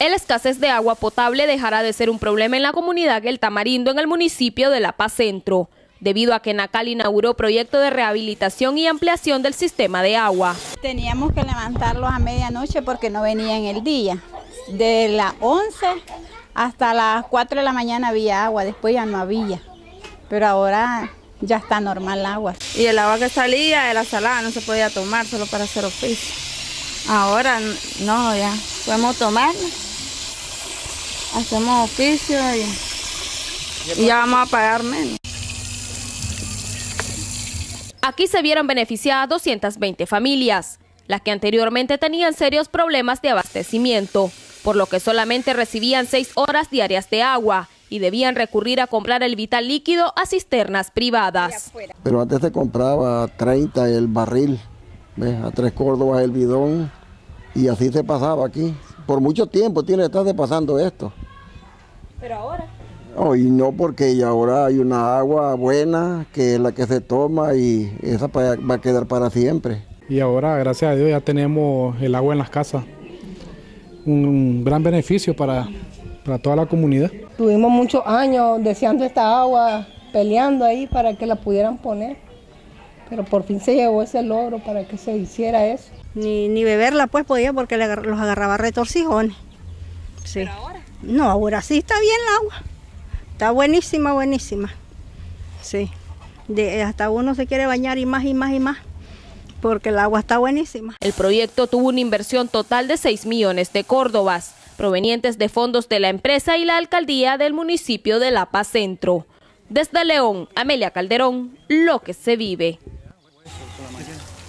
El escasez de agua potable dejará de ser un problema en la comunidad El Tamarindo en el municipio de La Paz Centro, debido a que Nacal inauguró proyecto de rehabilitación y ampliación del sistema de agua. Teníamos que levantarlos a medianoche porque no venía en el día. De las 11 hasta las 4 de la mañana había agua, después ya no había. Pero ahora ya está normal el agua. Y el agua que salía era salada, no se podía tomar solo para hacer oficio. Ahora no, ya podemos tomar, hacemos oficio y, y ya vamos a pagar menos. Aquí se vieron beneficiadas 220 familias, las que anteriormente tenían serios problemas de abastecimiento, por lo que solamente recibían seis horas diarias de agua y debían recurrir a comprar el vital líquido a cisternas privadas. Pero antes se compraba 30 el barril, a tres córdobas el bidón y así se pasaba aquí. Por mucho tiempo tiene que estar pasando esto. Pero ahora... Oh, y no porque ahora hay una agua buena que es la que se toma y esa va a quedar para siempre. Y ahora, gracias a Dios, ya tenemos el agua en las casas. Un gran beneficio para, para toda la comunidad. Tuvimos muchos años deseando esta agua, peleando ahí para que la pudieran poner. Pero por fin se llegó ese logro para que se hiciera eso. Ni, ni beberla pues podía porque los agarraba retorcijones. Sí. ¿Pero ahora? No, ahora sí está bien el agua. Está buenísima, buenísima. Sí. De, hasta uno se quiere bañar y más y más y más porque el agua está buenísima. El proyecto tuvo una inversión total de 6 millones de córdobas, provenientes de fondos de la empresa y la alcaldía del municipio de La Paz Centro. Desde León, Amelia Calderón, lo que se vive. 好了，再见。